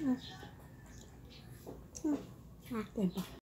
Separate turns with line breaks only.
อืมอืมอ่ะเต็มปะ